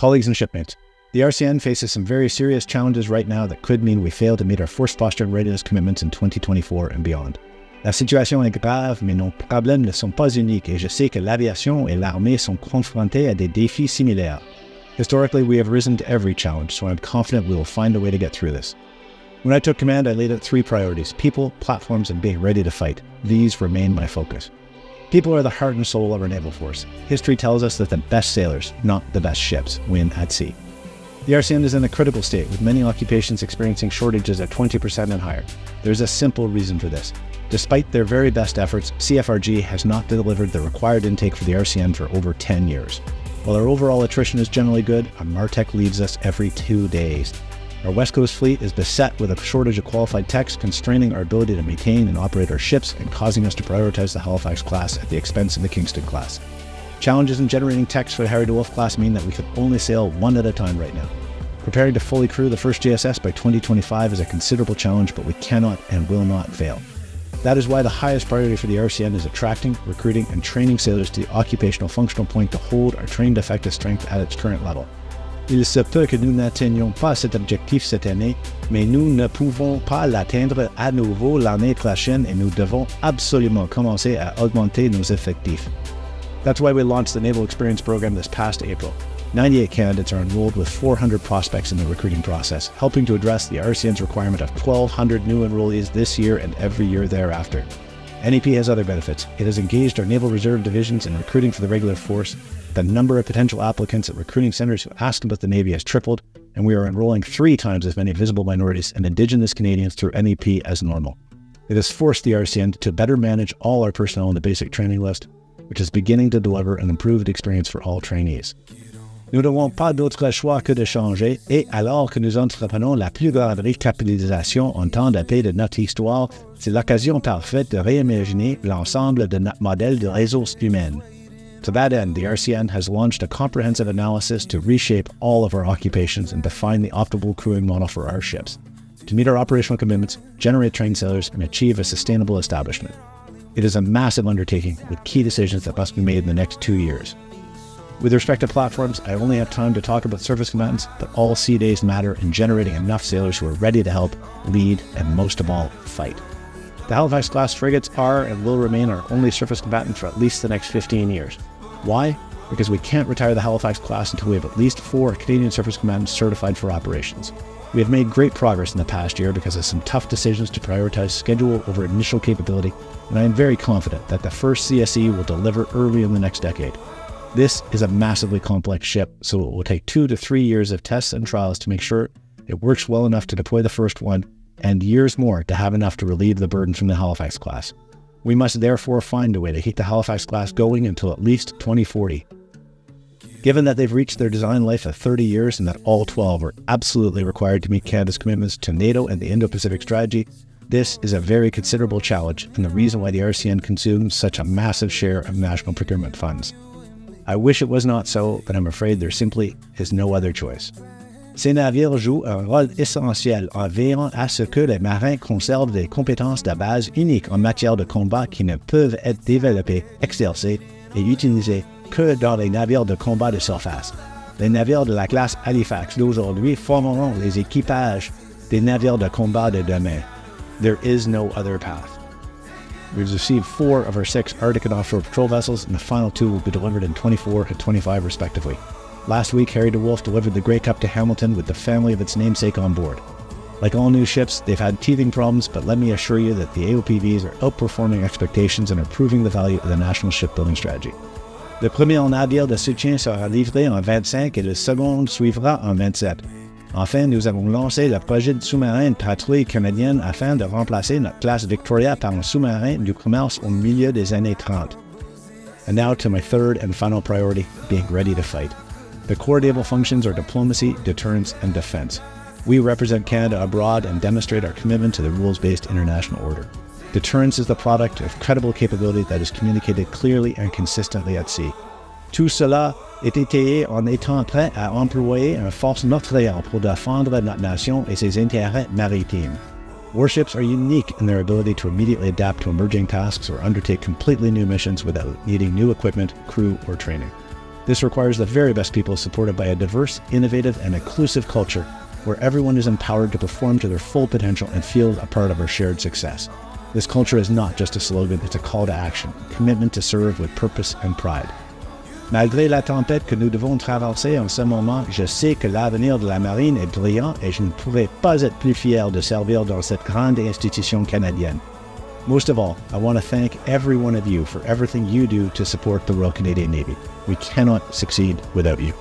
Colleagues and shipmates, the RCN faces some very serious challenges right now that could mean we fail to meet our force posture and readiness commitments in 2024 and beyond. La situation est grave, mais nos problèmes ne sont pas uniques et je sais que l'aviation et l'armée sont confrontés à des défis similaires. Historically, we have risen to every challenge, so I'm confident we will find a way to get through this. When I took command, I laid out three priorities people, platforms, and being ready to fight. These remain my focus. People are the heart and soul of our naval force. History tells us that the best sailors, not the best ships, win at sea. The RCN is in a critical state, with many occupations experiencing shortages at 20% and higher. There's a simple reason for this. Despite their very best efforts, CFRG has not delivered the required intake for the RCN for over 10 years. While our overall attrition is generally good, a MarTech leaves us every two days. Our West Coast fleet is beset with a shortage of qualified techs, constraining our ability to maintain and operate our ships and causing us to prioritize the Halifax class at the expense of the Kingston class. Challenges in generating techs for the Harry DeWolf class mean that we can only sail one at a time right now. Preparing to fully crew the first JSS by 2025 is a considerable challenge, but we cannot and will not fail. That is why the highest priority for the RCN is attracting, recruiting, and training sailors to the occupational functional point to hold our trained effective strength at its current level. Il se peut que nous n'atteignions pas cet objectif cette année, mais nous ne pouvons pas l'atteindre à nouveau l'année prochaine et nous devons absolument commencer à augmenter nos effectifs. That's why we launched the Naval Experience Program this past April. 98 candidates are enrolled with 400 prospects in the recruiting process, helping to address the RCN's requirement of 1,200 new enrollees this year and every year thereafter. NEP has other benefits. It has engaged our Naval Reserve divisions in recruiting for the regular force. The number of potential applicants at recruiting centers who ask about the Navy has tripled, and we are enrolling three times as many visible minorities and Indigenous Canadians through NEP as normal. It has forced the RCN to better manage all our personnel on the basic training list, which is beginning to deliver an improved experience for all trainees. Nous n'avons pas d'autre choix que de changer, et alors que nous entreprenons la plus grande récapitalisation en temps de paix de notre histoire, c'est l'occasion parfaite de réimaginer l'ensemble de notre modèle de ressources humaines. To that end, the RCN has launched a comprehensive analysis to reshape all of our occupations and define the optimal crewing model for our ships, to meet our operational commitments, generate trained sailors, and achieve a sustainable establishment. It is a massive undertaking with key decisions that must be made in the next two years. With respect to platforms, I only have time to talk about surface combatants, but all sea days matter in generating enough sailors who are ready to help, lead, and most of all, fight. The Halifax class frigates are and will remain our only surface combatant for at least the next 15 years. Why? Because we can't retire the Halifax class until we have at least four Canadian surface combatants certified for operations. We have made great progress in the past year because of some tough decisions to prioritize schedule over initial capability, and I am very confident that the first CSC will deliver early in the next decade. This is a massively complex ship, so it will take two to three years of tests and trials to make sure it works well enough to deploy the first one, and years more to have enough to relieve the burden from the Halifax class. We must therefore find a way to keep the Halifax class going until at least 2040. Given that they've reached their design life of 30 years and that all 12 are absolutely required to meet Canada's commitments to NATO and the Indo Pacific strategy, this is a very considerable challenge and the reason why the RCN consumes such a massive share of national procurement funds. I wish it was not so, but I'm afraid there simply is no other choice. Ces navires jouent un rôle essentiel en veillant à ce que les marins conservent des compétences de base uniques en matière de combat qui ne peuvent être développées, exercées et utilisées que dans les navires de combat de surface. Les navires de la classe Halifax d'aujourd'hui formeront les équipages des navires de combat de demain. There is no other path. We've received four of our six Arctic and offshore patrol vessels, and the final two will be delivered in 24 and 25 respectively. Last week, Harry DeWolf delivered the Grey Cup to Hamilton with the family of its namesake on board. Like all new ships, they've had teething problems, but let me assure you that the AOPVs are outperforming expectations and are proving the value of the national shipbuilding strategy. Le premier navire de soutien sera livré en 25 et le second suivra en 27. Enfin, nous avons lancé le projet de sous-marin de patrouille canadienne afin de remplacer notre classe Victoria par un sous-marin du commerce au milieu des années 30. And now to my third and final priority, being ready to fight. The core naval functions are diplomacy, deterrence, and defense. We represent Canada abroad and demonstrate our commitment to the rules-based international order. Deterrence is the product of credible capability that is communicated clearly and consistently at sea. Tout cela est étayé en étant prêt à employer une force nocturne pour défendre notre nation et ses intérêts maritimes. Warships are unique in their ability to immediately adapt to emerging tasks or undertake completely new missions without needing new equipment, crew, or training. This requires the very best people supported by a diverse, innovative, and inclusive culture where everyone is empowered to perform to their full potential and feel a part of our shared success. This culture is not just a slogan, it's a call to action, commitment to serve with purpose and pride. Malgré la tempête que nous devons traverser en ce moment, je sais que l'avenir de la marine est brillant et je ne pourrais pas être plus fier de servir dans cette grande institution canadienne. Most of all, I want to thank every one of you for everything you do to support the Royal Canadian Navy. We cannot succeed without you.